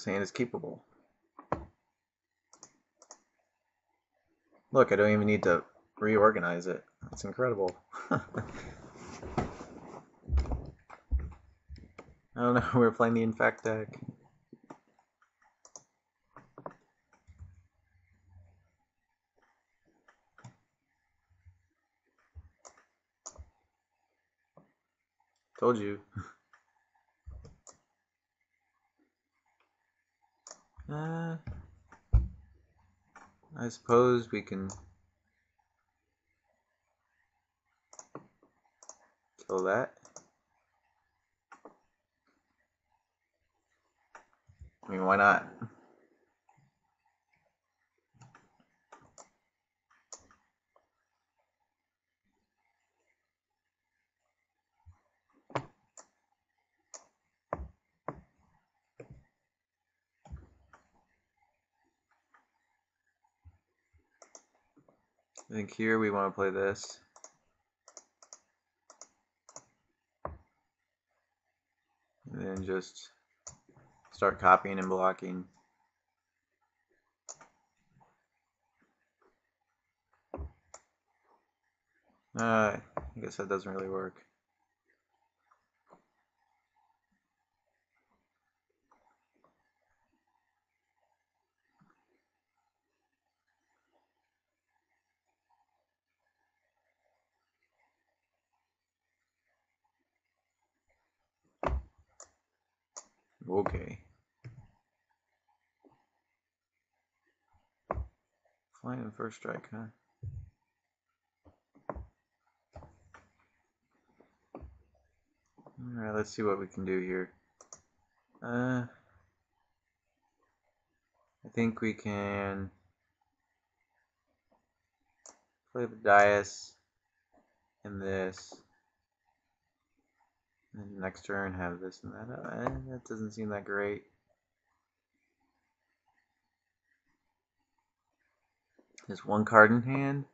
This hand is keepable. Look, I don't even need to reorganize it. That's incredible. I don't know, we're playing the Infect deck. Told you. suppose we can kill that. I mean, why not? I think here we want to play this. And then just start copying and blocking. Uh, I guess that doesn't really work. Okay. Flying first strike, huh? Alright, let's see what we can do here. Uh, I think we can play the Dais and this. And next turn have this and that. Uh, that doesn't seem that great. There's one card in hand.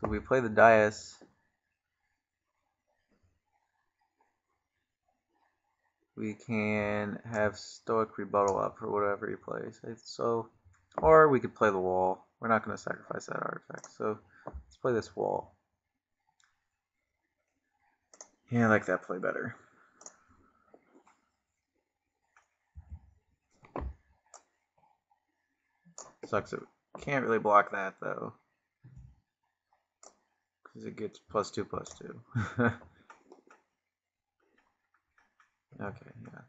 So we play the Dais. We can have Stoic Rebuttal up for whatever he plays. So, or we could play the wall. We're not going to sacrifice that artifact. So let's play this wall. Yeah, I like that play better. Sucks it can't really block that though. Because it gets plus two plus two. okay, yeah.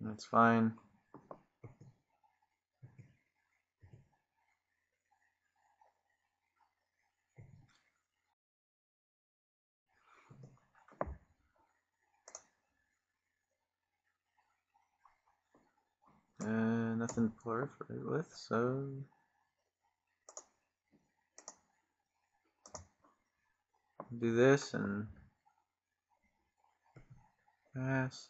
That's fine. Uh, nothing to proliferate with, so... Do this and pass.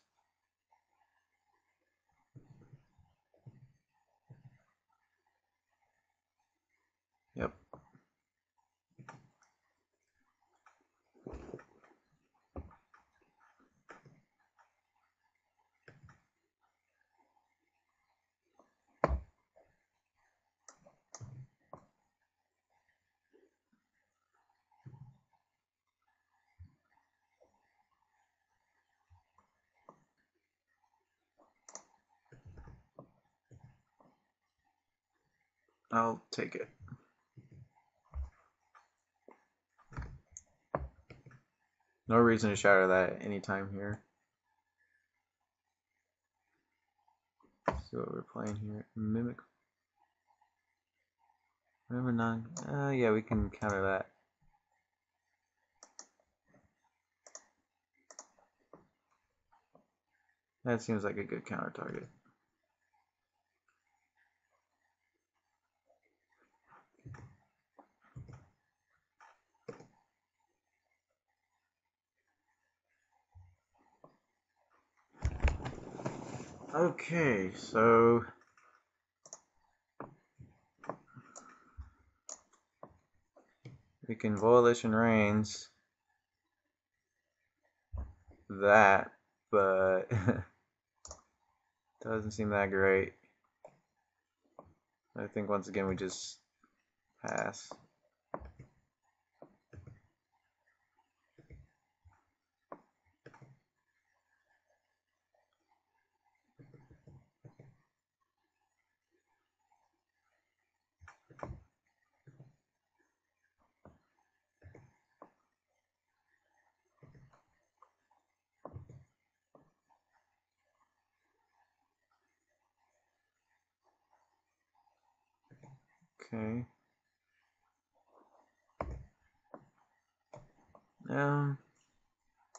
I'll take it. No reason to shatter that anytime here. Let's see what we're playing here. Mimic. Remember none. Uh, yeah, we can counter that. That seems like a good counter target. Okay, so we can Volition Reins that, but doesn't seem that great. I think once again we just pass. Okay. Um,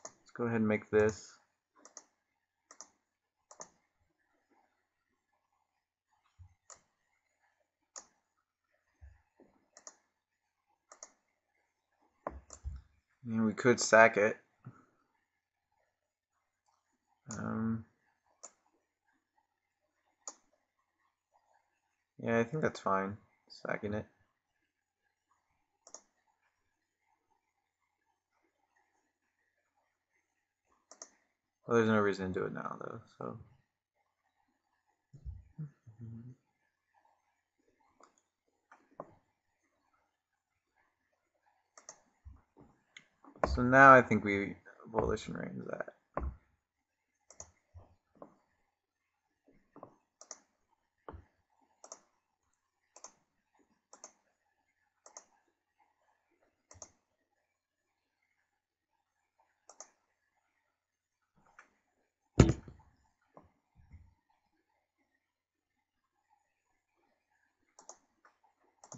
let's go ahead and make this. And we could sack it. Um, yeah, I think that's fine. Sacking it. Well, there's no reason to do it now, though, so. So now I think we volition Reins that.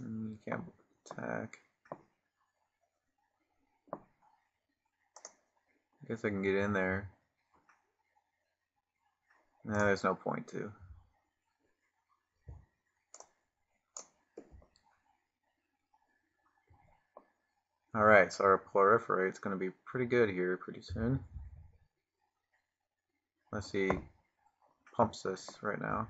Mm, you can't attack. I guess I can get in there. No, there's no point to. Alright, so our proliferate's going to be pretty good here pretty soon. Let's see, pumps this right now.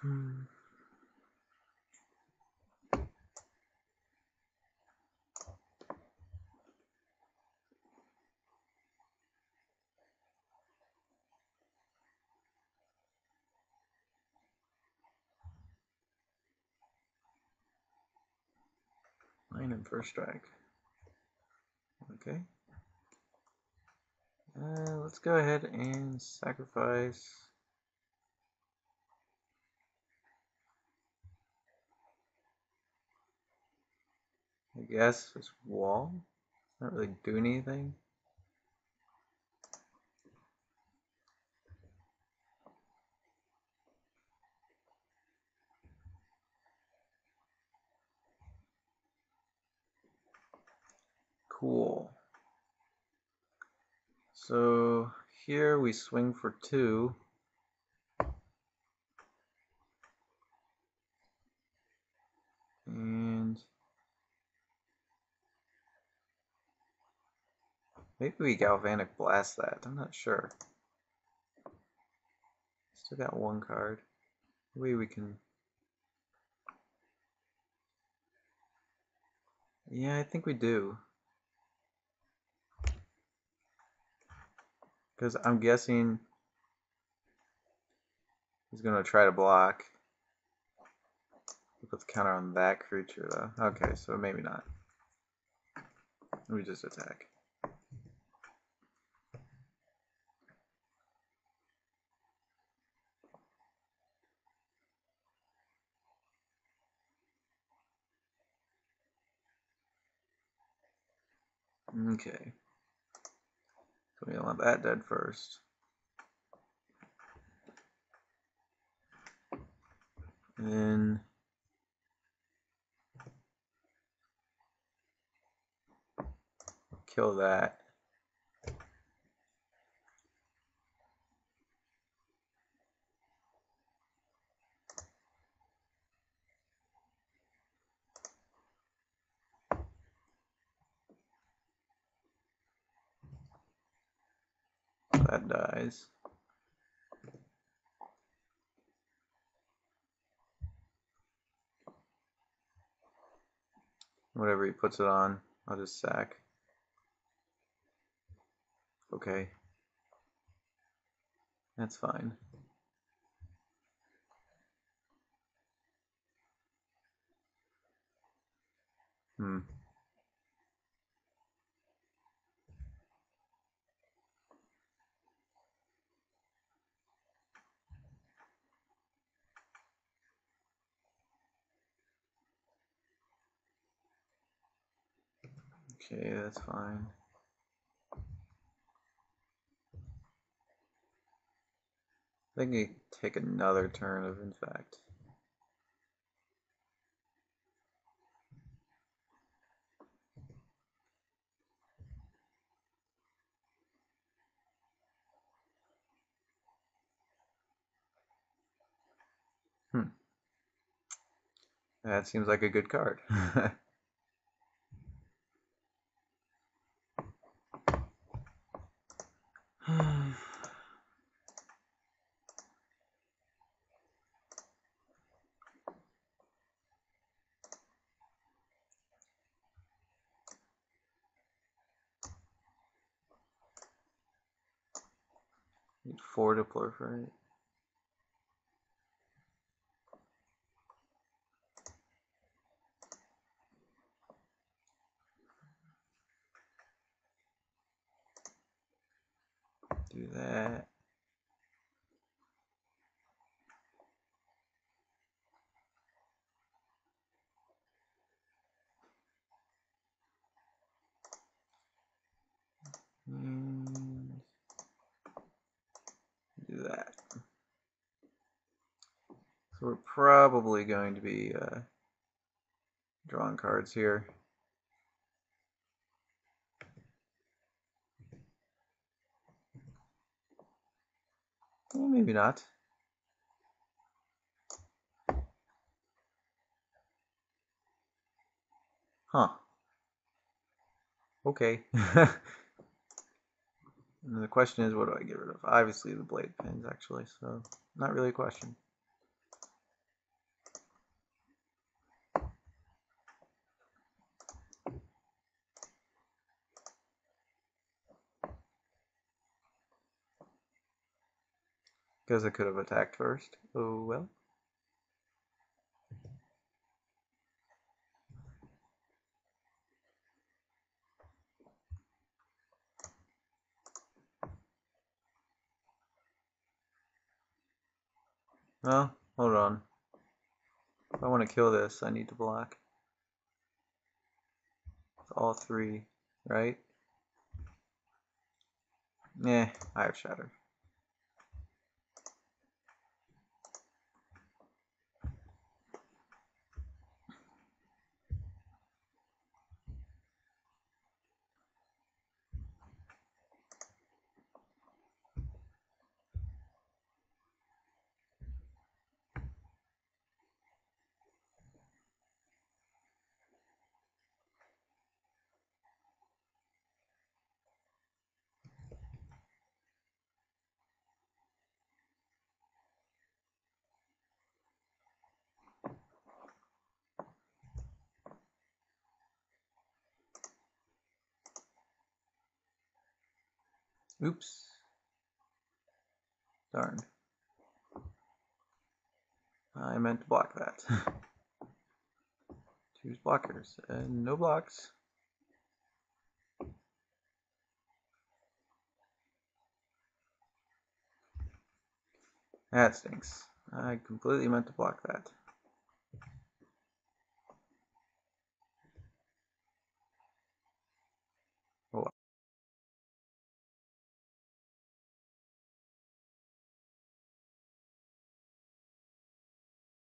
Hmm. Nine and first strike. Okay. Uh, let's go ahead and sacrifice. Guess this wall. Not really doing anything. Cool. So here we swing for two. And maybe we galvanic blast that. I'm not sure. Still got one card. Maybe we can. Yeah, I think we do. Because I'm guessing he's going to try to block. Put the counter on that creature, though. Okay, so maybe not. We just attack. Okay. So we want that dead first. And then kill that. That dies. Whatever he puts it on, I'll just sack. Okay. That's fine. Hmm. Okay, that's fine. I think you take another turn of infect. Hmm. That seems like a good card. four to proliferate. Do that. And do that. We're probably going to be uh, drawing cards here. Well, maybe not. Huh. Okay. and the question is, what do I get rid of? Obviously the blade pins, actually, so not really a question. Because I could have attacked first. Oh well. Well, hold on. If I want to kill this, I need to block. All three, right? Yeah, I have Shatter. Oops. Darn. I meant to block that. Choose blockers and no blocks. That stinks. I completely meant to block that.